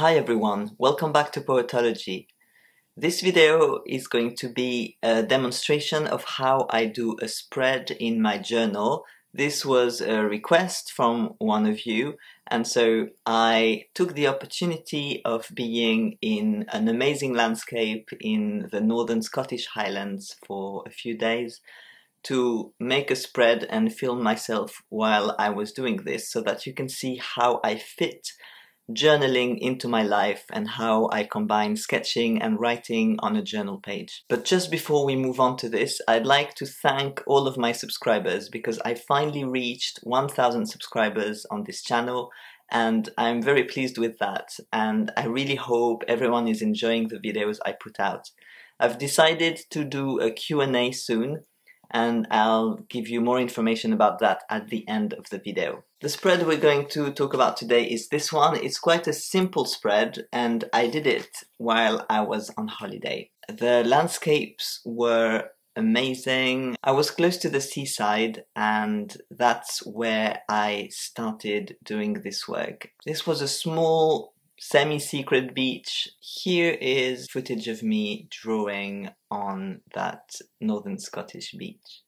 Hi everyone, welcome back to Poetology. This video is going to be a demonstration of how I do a spread in my journal. This was a request from one of you and so I took the opportunity of being in an amazing landscape in the northern Scottish Highlands for a few days to make a spread and film myself while I was doing this so that you can see how I fit journaling into my life and how I combine sketching and writing on a journal page. But just before we move on to this, I'd like to thank all of my subscribers because I finally reached 1000 subscribers on this channel and I'm very pleased with that and I really hope everyone is enjoying the videos I put out. I've decided to do a Q&A soon and I'll give you more information about that at the end of the video. The spread we're going to talk about today is this one. It's quite a simple spread and I did it while I was on holiday. The landscapes were amazing. I was close to the seaside and that's where I started doing this work. This was a small semi-secret beach. Here is footage of me drawing on that northern Scottish beach.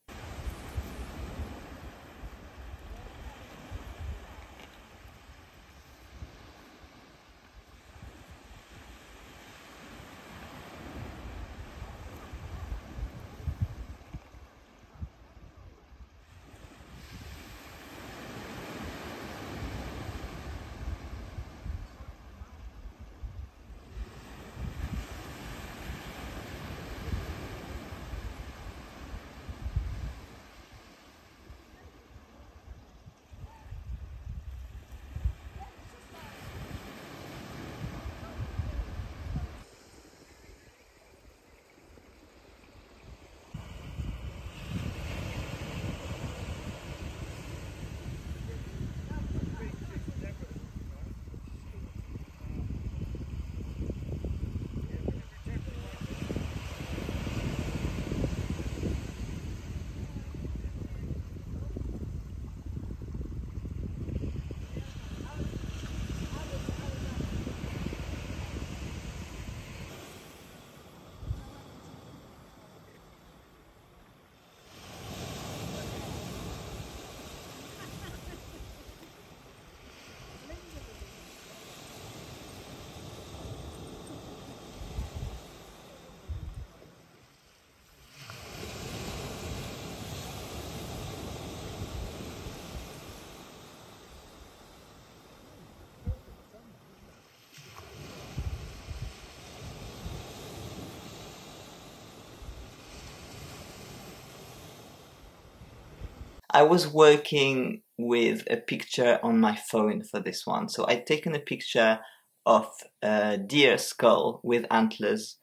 I was working with a picture on my phone for this one. So I'd taken a picture of a deer skull with antlers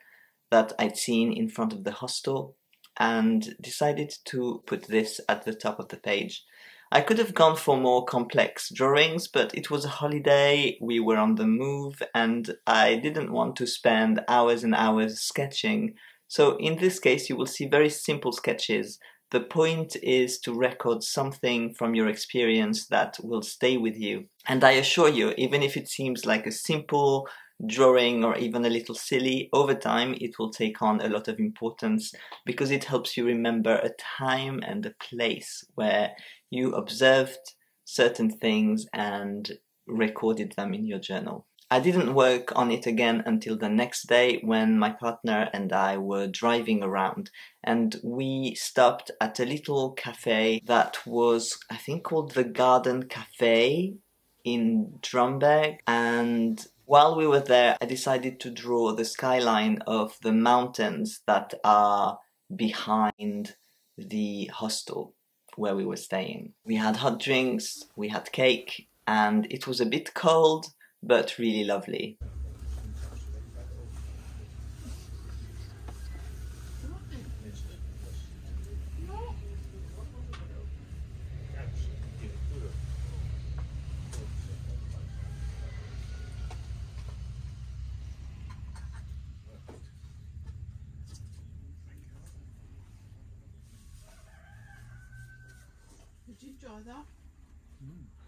that I'd seen in front of the hostel and decided to put this at the top of the page. I could have gone for more complex drawings, but it was a holiday, we were on the move, and I didn't want to spend hours and hours sketching. So in this case, you will see very simple sketches the point is to record something from your experience that will stay with you. And I assure you, even if it seems like a simple drawing or even a little silly, over time it will take on a lot of importance because it helps you remember a time and a place where you observed certain things and recorded them in your journal. I didn't work on it again until the next day when my partner and I were driving around and we stopped at a little cafe that was, I think, called the Garden Cafe in Drumbeg and while we were there I decided to draw the skyline of the mountains that are behind the hostel where we were staying. We had hot drinks, we had cake and it was a bit cold but really lovely. Did you draw that? Mm.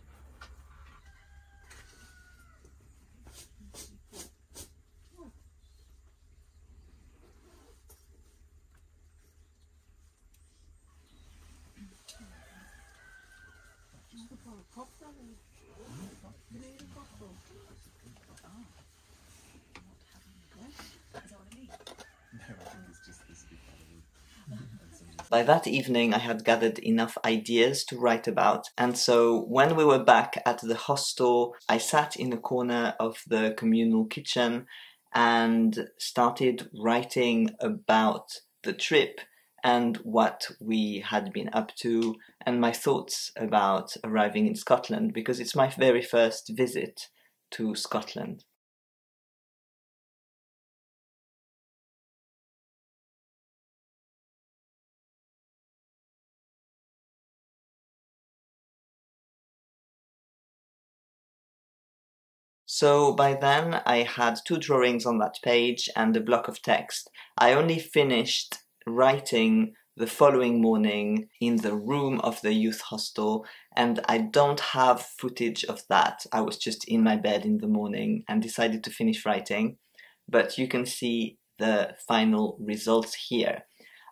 By that evening, I had gathered enough ideas to write about, and so when we were back at the hostel, I sat in a corner of the communal kitchen and started writing about the trip and what we had been up to and my thoughts about arriving in Scotland because it's my very first visit to Scotland. So by then I had two drawings on that page and a block of text. I only finished writing the following morning in the room of the youth hostel and I don't have footage of that. I was just in my bed in the morning and decided to finish writing, but you can see the final results here.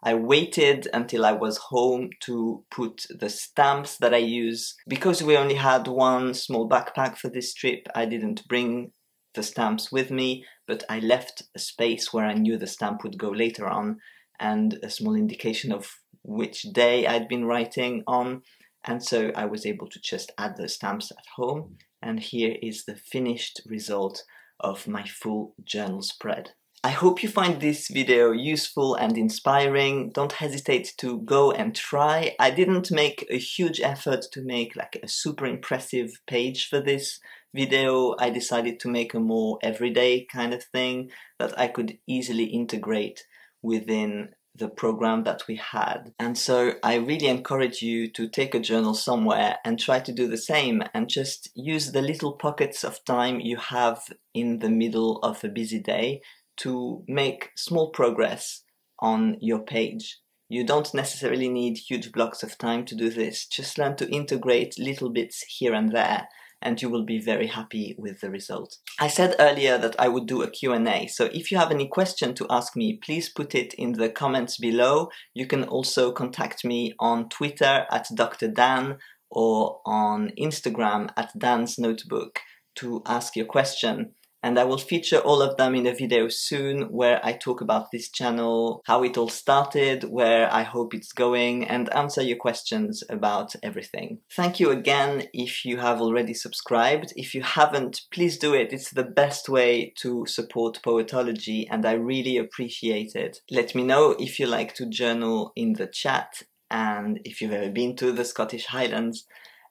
I waited until I was home to put the stamps that I use. Because we only had one small backpack for this trip, I didn't bring the stamps with me, but I left a space where I knew the stamp would go later on and a small indication of which day I'd been writing on. And so I was able to just add the stamps at home. And here is the finished result of my full journal spread. I hope you find this video useful and inspiring. Don't hesitate to go and try. I didn't make a huge effort to make like a super impressive page for this video. I decided to make a more everyday kind of thing that I could easily integrate within the program that we had. And so I really encourage you to take a journal somewhere and try to do the same and just use the little pockets of time you have in the middle of a busy day to make small progress on your page. You don't necessarily need huge blocks of time to do this. Just learn to integrate little bits here and there and you will be very happy with the result. I said earlier that I would do a Q&A, so if you have any question to ask me, please put it in the comments below. You can also contact me on Twitter at Dr. Danne or on Instagram at Danne's Notebook to ask your question and I will feature all of them in a video soon where I talk about this channel, how it all started, where I hope it's going, and answer your questions about everything. Thank you again if you have already subscribed. If you haven't, please do it. It's the best way to support Poetology and I really appreciate it. Let me know if you like to journal in the chat and if you've ever been to the Scottish Highlands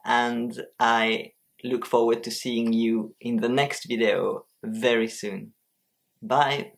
and I look forward to seeing you in the next video very soon. Bye!